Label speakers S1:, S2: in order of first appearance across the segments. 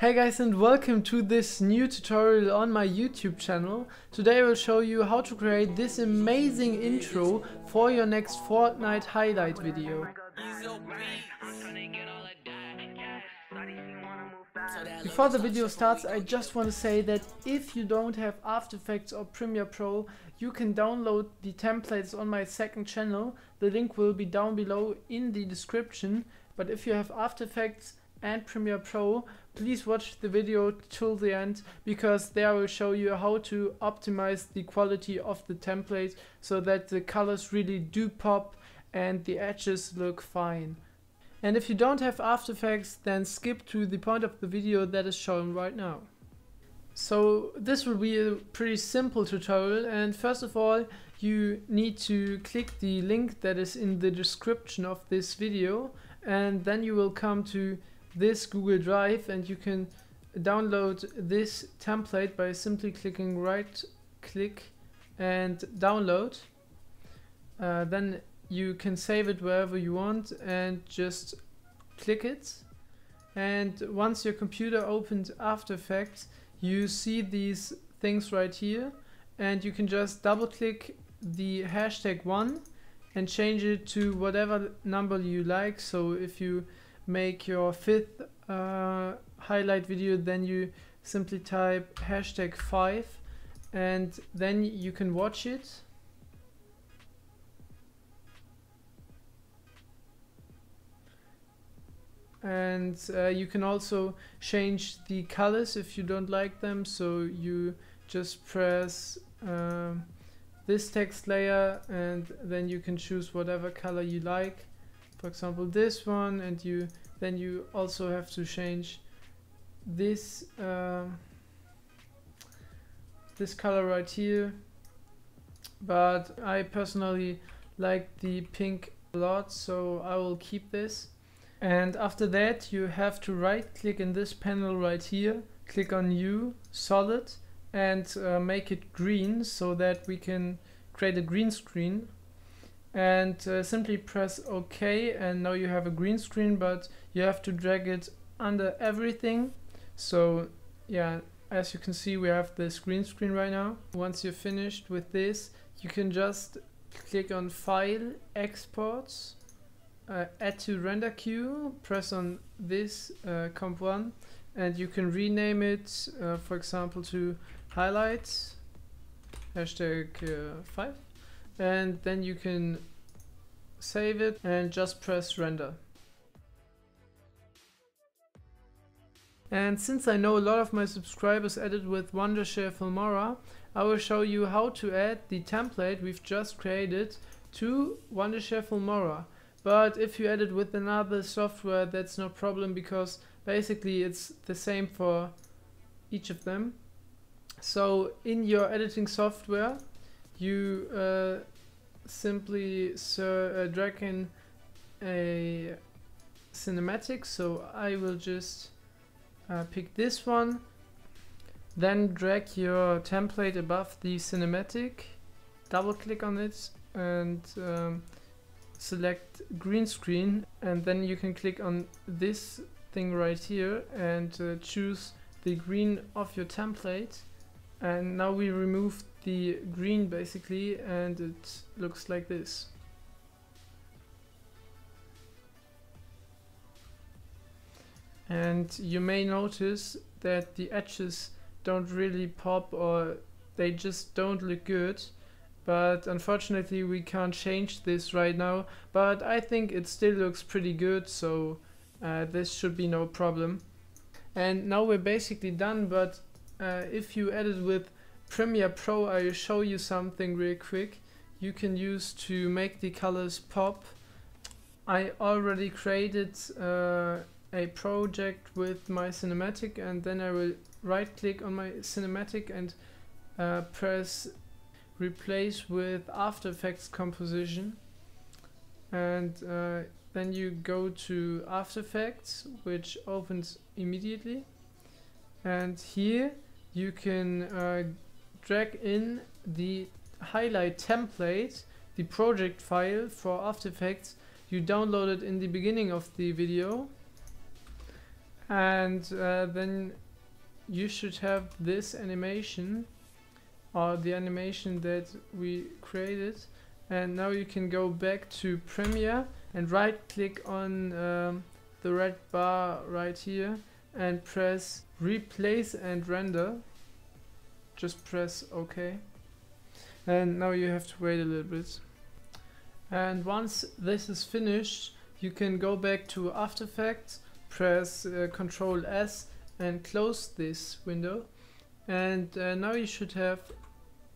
S1: Hey guys and welcome to this new tutorial on my YouTube channel. Today I will show you how to create this amazing intro for your next Fortnite highlight video. Before the video starts I just want to say that if you don't have After Effects or Premiere Pro you can download the templates on my second channel. The link will be down below in the description but if you have After Effects and Premiere Pro, please watch the video till the end because there I will show you how to optimize the quality of the template so that the colors really do pop and the edges look fine. And if you don't have After Effects then skip to the point of the video that is shown right now. So this will be a pretty simple tutorial and first of all you need to click the link that is in the description of this video and then you will come to this Google Drive and you can download this template by simply clicking right click and download. Uh, then you can save it wherever you want and just click it. And once your computer opened After Effects, you see these things right here and you can just double click the hashtag 1 and change it to whatever number you like. So if you make your fifth uh, highlight video then you simply type hashtag 5 and then you can watch it. And uh, you can also change the colors if you don't like them so you just press um, this text layer and then you can choose whatever color you like for example this one and you then you also have to change this uh, this color right here. But I personally like the pink a lot so I will keep this. And after that you have to right click in this panel right here click on new solid and uh, make it green so that we can create a green screen and uh, simply press OK and now you have a green screen but you have to drag it under everything. So yeah as you can see we have this green screen right now. Once you're finished with this you can just click on file exports uh, add to render queue press on this uh, comp 1 and you can rename it uh, for example to highlights hashtag uh, 5 and then you can save it and just press render. And since I know a lot of my subscribers edit with Wondershare Filmora, I will show you how to add the template we've just created to Wondershare Filmora. But if you edit with another software, that's no problem because basically it's the same for each of them. So in your editing software, you uh, simply uh, drag in a cinematic so I will just uh, pick this one then drag your template above the cinematic double click on it and um, select green screen and then you can click on this thing right here and uh, choose the green of your template and now we remove the green basically and it looks like this. And you may notice that the edges don't really pop or they just don't look good. But unfortunately we can't change this right now. But I think it still looks pretty good so uh, this should be no problem. And now we're basically done but uh, if you edit with Premiere Pro I will show you something real quick. You can use to make the colors pop. I already created uh, a project with my cinematic and then I will right click on my cinematic and uh, press replace with After Effects composition. And uh, then you go to After Effects which opens immediately. And here you can uh, drag in the highlight template, the project file for After Effects. You downloaded in the beginning of the video. and uh, then you should have this animation or the animation that we created. And now you can go back to Premiere and right click on um, the red bar right here and press replace and render. Just press OK. And now you have to wait a little bit. And once this is finished you can go back to After Effects press uh, Ctrl S and close this window. And uh, now you should have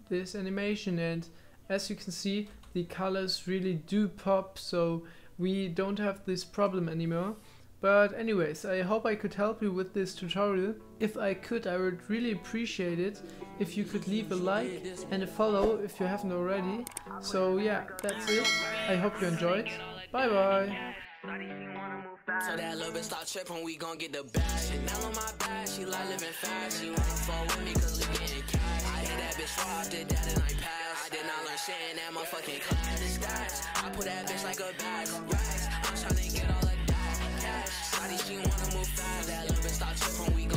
S1: this animation. And as you can see the colors really do pop so we don't have this problem anymore but anyways, I hope I could help you with this tutorial. If I could, I would really appreciate it if you could leave a like and a follow if you haven't already. So yeah, that's it. I hope you enjoyed. Bye bye. So that tripping, we gon' get the. Chanel on my she like living fast. She wanna fall with me cause we getting cash. I hit that bitch did that and I passed. I did not learn shit in that motherfucking class. I put that bitch like a bag. Racks, I'm tryna get five that love and start check we